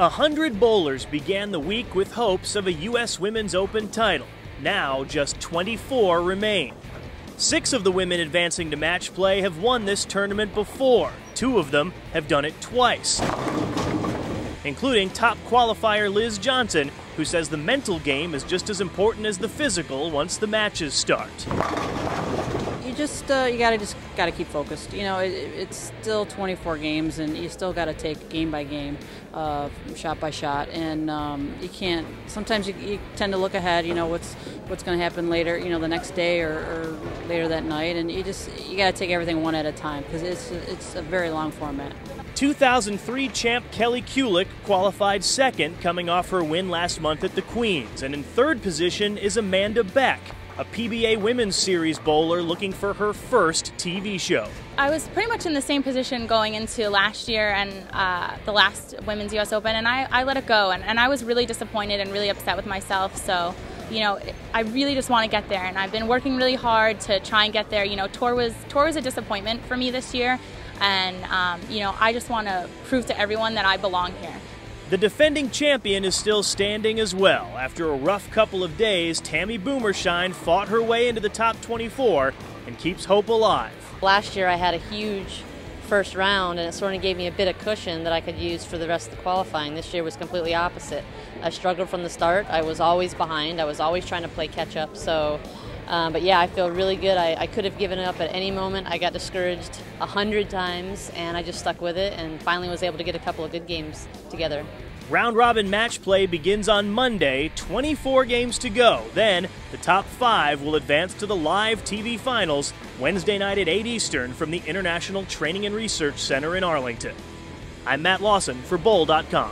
A hundred bowlers began the week with hopes of a U.S. Women's Open title. Now, just 24 remain. Six of the women advancing to match play have won this tournament before. Two of them have done it twice, including top qualifier Liz Johnson, who says the mental game is just as important as the physical once the matches start just uh, you gotta just gotta keep focused. You know, it, it's still 24 games, and you still gotta take game by game, uh, shot by shot, and um, you can't. Sometimes you, you, tend to look ahead. You know what's what's to happen later. You know the next day or, or, later that night, and you just you gotta take everything one at a time because it's it's a very long format. 2003 champ Kelly Kulick qualified second, coming off her win last month at the Queens, and in third position is Amanda Beck a PBA Women's Series bowler looking for her first TV show. I was pretty much in the same position going into last year and uh, the last Women's US Open, and I, I let it go. And, and I was really disappointed and really upset with myself. So, you know, I really just want to get there, and I've been working really hard to try and get there. You know, tour was tour was a disappointment for me this year, and um, you know, I just want to prove to everyone that I belong here. The defending champion is still standing as well. After a rough couple of days, Tammy Boomershine fought her way into the top 24 and keeps hope alive. Last year I had a huge first round and it sort of gave me a bit of cushion that I could use for the rest of the qualifying. This year was completely opposite. I struggled from the start. I was always behind. I was always trying to play catch up. So um, but yeah, I feel really good. I, I, could have given it up at any moment. I got discouraged a hundred times, and I just stuck with it, and finally was able to get a couple of good games together. Round robin match play begins on Monday, 24 games to go. Then, the top five will advance to the live TV finals Wednesday night at 8 Eastern from the International Training and Research Center in Arlington. I'm Matt Lawson for Bowl.com.